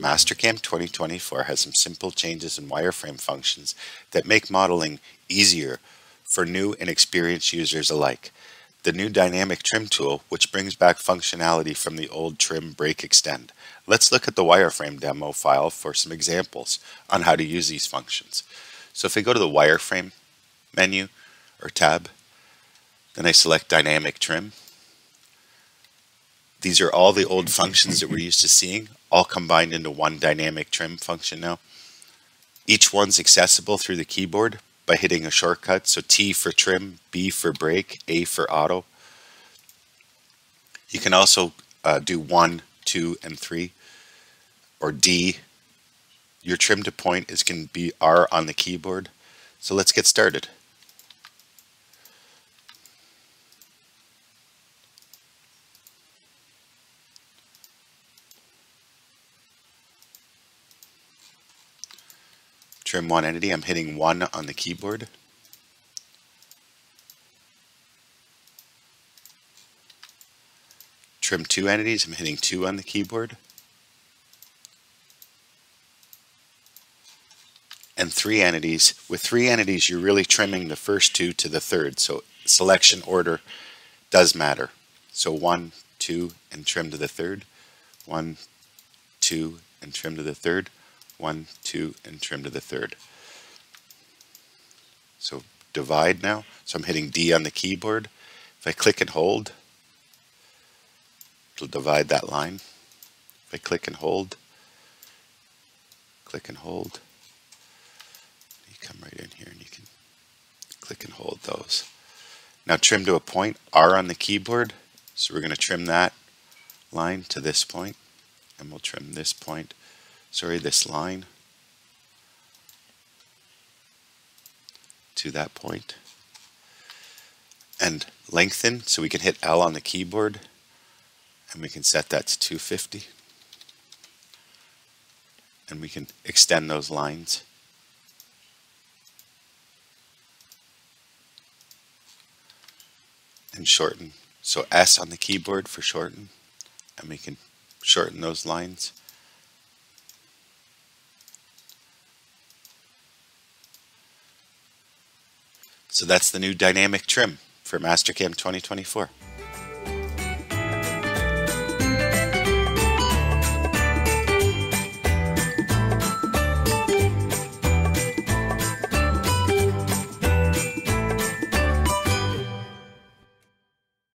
Mastercam 2024 has some simple changes in wireframe functions that make modeling easier for new and experienced users alike. The new dynamic trim tool, which brings back functionality from the old trim break extend. Let's look at the wireframe demo file for some examples on how to use these functions. So if I go to the wireframe menu or tab, then I select dynamic trim. These are all the old functions that we're used to seeing all combined into one dynamic trim function now. Each one's accessible through the keyboard by hitting a shortcut. So T for trim, B for break, A for auto. You can also uh, do one, two, and three, or D. Your trim to point is going to be R on the keyboard. So let's get started. Trim one entity, I'm hitting one on the keyboard. Trim two entities, I'm hitting two on the keyboard. And three entities, with three entities you're really trimming the first two to the third, so selection order does matter. So one, two, and trim to the third. One, two, and trim to the third one, two, and trim to the third. So divide now. So I'm hitting D on the keyboard. If I click and hold, it'll divide that line. If I click and hold, click and hold, you come right in here and you can click and hold those. Now trim to a point, R on the keyboard. So we're going to trim that line to this point, and we'll trim this point sorry, this line. To that point. And lengthen so we can hit L on the keyboard. And we can set that to 250 and we can extend those lines. And shorten. So S on the keyboard for shorten. And we can shorten those lines So that's the new dynamic trim for Mastercam 2024.